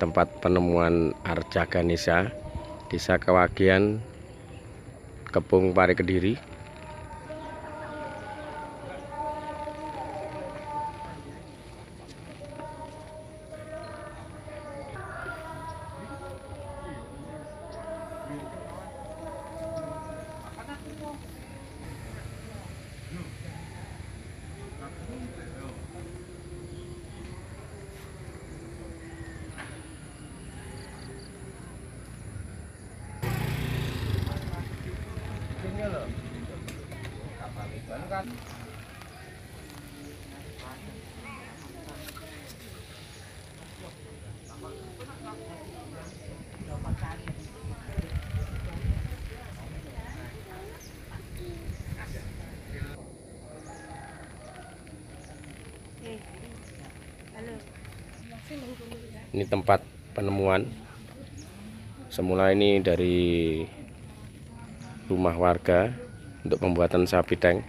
tempat penemuan Arca Ganesha Desa Kewagian Kepung Pare Kediri Ini tempat penemuan. Semula ini dari rumah warga untuk pembuatan sapi tank.